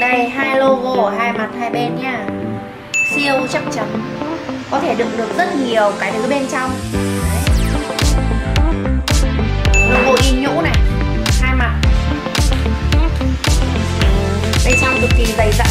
đây, hai logo ở hai mặt hai bên nha siêu chắc chắn. Có thể đựng được rất nhiều cái thứ bên trong. Đấy. logo in nhũ này, hai mặt. Bên trong cực kỳ dày dặn.